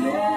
Yeah.